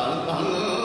パン